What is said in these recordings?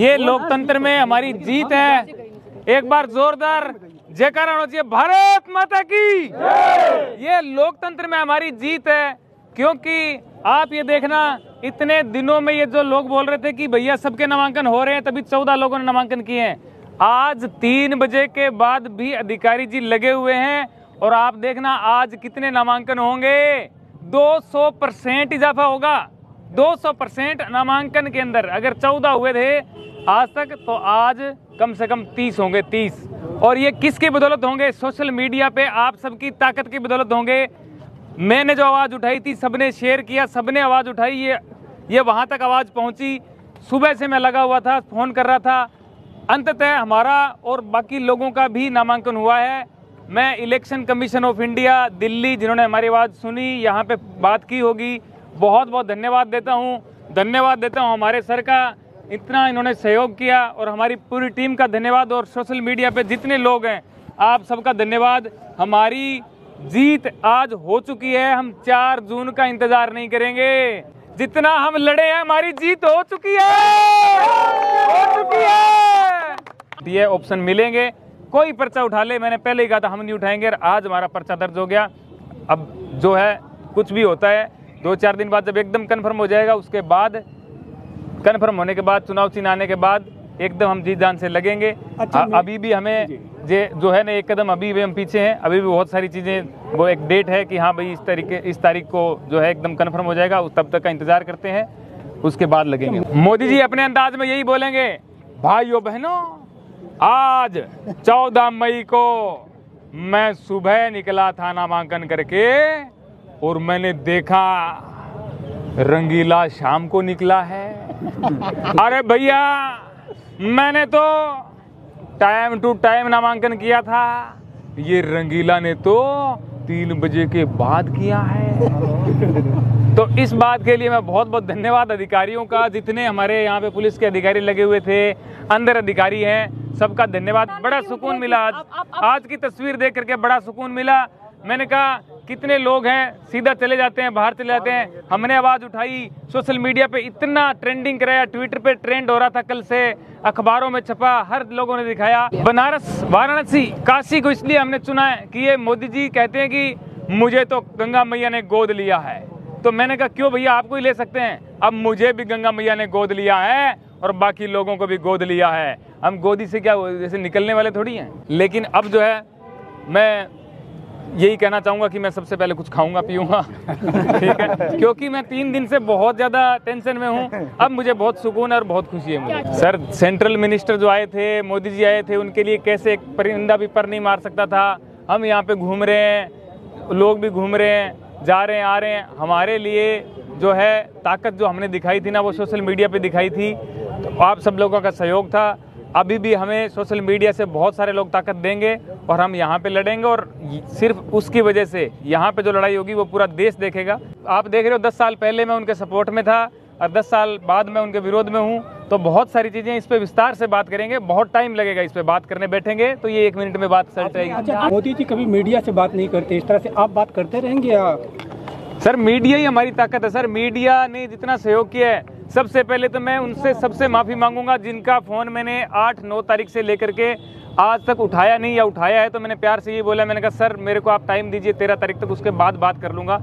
ये लोकतंत्र में हमारी जीत है। एक बार जोरदार जयकारा होना चाहिए भारत माता की। ये लोकतंत्र में हमारी जीत है, क्योंकि आप ये देखना, इतने दिनों में ये जो लोग बोल रहे थे कि भैया सबके नामांकन हो रहे हैं, तभी चौदह लोगों ने नामांकन किए हैं। आज तीन बजे के बाद भी अधिकारी जी लगे हुए हैं, और आप देखना, आज कितने नामांकन होंगे? 200 परसेंट इजाफा होगा। 200 परसेंट नामांकन के अंदर अगर 14 हुए थे आज तक तो आज कम से कम 30 होंगे 30 और ये किसकी बदौलत होंगे? सोशल मीडिया पे आप सबकी ताकत की बदौलत होंगे। मैंने जो आवाज़ उठाई थी, सबने शेयर किया, सबने आवाज़ उठाई, ये ये वहाँ तक आवाज़ पहुँची। सुबह से मैं लगा हुआ था, फ़ोन कर रहा था। अंततः हमारा और बाकी लोगों का भी नामांकन हुआ है। मैं election commission of India, Delhi, जिन्होंने हमारी आवाज़ सुनी, यहाँ पे बात की होगी। बहुत बहुत धन्यवाद देता हूँ। धन्यवाद देता हूँ हमारे सर का। इतना इन्होंने सहयोग किया और हमारी पूरी टीम का धन्यवाद और सोशल मीडिया पे जितने लोग हैं, आप सबका धन्यवाद। हमारी जीत आज हो चुकी है। हम चार जून का इंतज़ार नहीं करेंगे। जितना हम लड़े हैं, हमारी जीत हो चुकी है। हो चुकी है। ये ऑप्शन मिलेंगे। कोई पर्चा उठा ले। मैंने पहले ही कहा था, हम नहीं उठाएँगे आज हमारा पर्चा दर्ज हो गया। अब जो है, कुछ भी होता है दो चार दिन बाद जब एकदम कन्फर्म हो जाएगा उसके बाद कन्फर्म होने के बाद चुनाव चिन्ह आने के बाद एकदम हम जी जान से लगेंगे। अच्छा, अभी भी हमें जे। जो है ना एक कदम अभी भी हम पीछे हैं अभी भी बहुत सारी चीज़ें वो एक डेट है कि हाँ भाई इस तरीके इस तारीख को जो है एकदम कन्फर्म हो जाएगा उस तब तक का इंतज़ार करते हैं उसके बाद लगेंगे। मोदी जी अपने अंदाज में यही बोलेंगे भाइयों बहनों आज चौदह मई को मैं सुबह निकला था नामांकन करके और मैंने देखा रंगीला शाम को निकला है। अरे भैया मैंने तो टाइम टू टाइम नामांकन किया था। ये रंगीला ने तो तीन बजे के बाद किया है। तो इस बात के लिए मैं बहुत बहुत धन्यवाद अधिकारियों का जितने हमारे यहाँ पे पुलिस के अधिकारी लगे हुए थे अंदर अधिकारी हैं सबका धन्यवाद। बड़ा सुकून मिला आज। आज की तस्वीर देख करके बड़ा सुकून मिला। मैंने कहा कितने लोग हैं? सीधा चले जाते हैं, बाहर चले जाते हैं। हमने आवाज़ उठाई, सोशल मीडिया पे इतना ट्रेंडिंग कराया ट्विटर पे ट्रेंड हो रहा था कल से, अखबारों में छपा, हर लोगों ने दिखाया। बनारस, वाराणसी, काशी को इसलिए हमने चुना है कि ये मोदी जी कहते हैं कि मुझे तो गंगा मैया ने गोद लिया है। तो मैंने कहा, क्यों भैया आपको ही ले सकते हैं? अब मुझे भी गंगा मैया ने गोद लिया है और बाकी लोगों को भी गोद लिया है। हम गोदी से क्या, जैसे निकलने वाले थोड़ी हैं? लेकिन अब जो है, मैं यही कहना चाहूँगा कि मैं सबसे पहले कुछ खाऊँगा पीऊँगा। ठीक है? क्योंकि मैं तीन दिन से बहुत ज़्यादा टेंशन में हूँ। अब मुझे बहुत सुकून और बहुत खुशी है मुझे। सर सेंट्रल मिनिस्टर जो आए थे मोदी जी आए थे उनके लिए कैसे एक परिंदा भी पर नहीं मार सकता था? हम यहाँ पे घूम रहे हैं लोग भी घूम रहे हैं जा रहे हैं आ रहे हैं। हमारे लिए जो है ताकत जो हमने दिखाई थी ना वो सोशल मीडिया पे दिखाई थी। तो आप सब लोगों का सहयोग था। अभी भी हमें सोशल मीडिया से बहुत सारे लोग ताकत देंगे और हम यहाँ पे लड़ेंगे और सिर्फ़ उसकी वजह से यहाँ पे जो लड़ाई होगी वो पूरा देश देखेगा। आप देख रहे हो दस साल पहले मैं उनके सपोर्ट में था और दस साल बाद मैं उनके विरोध में हूँ। तो बहुत सारी चीज़ें इस पे विस्तार से बात करेंगे। बहुत टाइम लगेगा इस पे बात करने बैठेंगे। तो ये एक मिनट में बात सर जाएगी। अच्छा मोदी जी कभी मीडिया से बात नहीं करते? इस तरह से आप बात करते रहेंगे सर मीडिया ही हमारी ताकत है। सर मीडिया ने जितना सहयोग किया है सबसे पहले तो मैं उनसे सबसे माफ़ी मांगूँगा जिनका फ़ोन मैंने आठ नौ तारीख से लेकर के आज तक उठाया नहीं या उठाया है तो मैंने प्यार से ये बोला, मैंने कहा, सर, मेरे को आप टाइम दीजिए, तेरह तारीख तक उसके बाद बात कर लूँगा।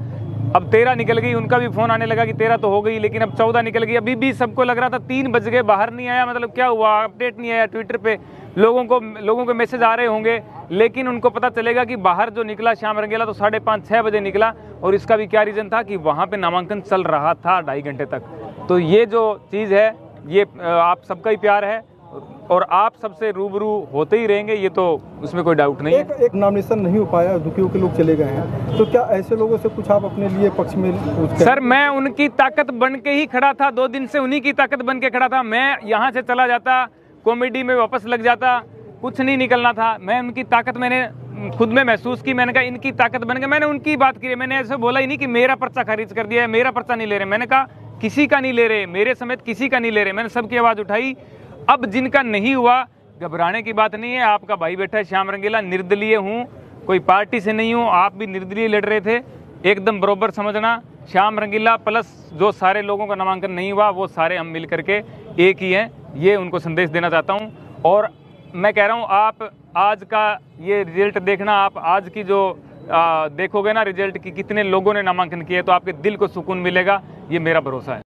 अब तेरह निकल गई, उनका भी फ़ोन आने लगा कि तेरह तो हो गई, लेकिन अब चौदह निकल गई। अभी भी सबको लग रहा था तीन बज गए, बाहर नहीं आया मतलब क्या हुआ अपडेट नहीं आया ट्विटर पे। लोगों को, लोगों के मैसेज आ रहे होंगे, लेकिन उनको पता चलेगा कि बाहर जो निकला श्याम रंगेला तो साढ़े पाँच छः बजे निकला, और इसका भी क्या रीज़न था कि वहाँ पे नामांकन चल रहा था ढाई घंटे तक। तो ये जो चीज़ है ये आप सबका ही प्यार है और आप सबसे रूबरू होते ही रहेंगे ये तो उसमें कोई डाउट नहीं एक, है। एक नॉमिनेशन नहीं हो पाया दुखियों के लोग चले गए हैं। तो क्या ऐसे लोगों से कुछ आप अपने लिए पक्ष में सर मैं उनकी ताकत बन के ही खड़ा था दो दिन से उन्हीं की ताकत बन के खड़ा था। मैं यहाँ से चला जाता कॉमेडी में वापस लग जाता कुछ नहीं निकलना था। मैं उनकी ताकत मैंने खुद में महसूस की मैंने कहा इनकी ताकत बन के मैंने उनकी बात की मैंने ऐसे बोला ही नहीं कि मेरा पर्चा खारिज कर दिया है मेरा पर्चा नहीं ले रहे मैंने कहा किसी का नहीं ले रहे, मेरे समेत किसी का नहीं ले रहे। मैंने सबकी आवाज़ उठाई। अब जिनका नहीं हुआ, घबराने की बात नहीं है। आपका भाई बैठा है श्याम रंगीला, निर्दलीय हूँ। कोई पार्टी से नहीं हूँ, आप भी निर्दलीय लड़ रहे थे। एकदम बरोबर समझना, श्याम रंगीला प्लस जो सारे लोगों का नामांकन नहीं हुआ, वो सारे हम मिल करके एक ही हैं। ये उनको संदेश देना चाहता हूँ। और मैं कह रहा हूँ, आप आज का ये रिज़ल्ट देखना, आप आज की जो देखोगे ना रिज़ल्ट की कितने लोगों ने नामांकन किया तो आपके दिल को सुकून मिलेगा, ये मेरा भरोसा है।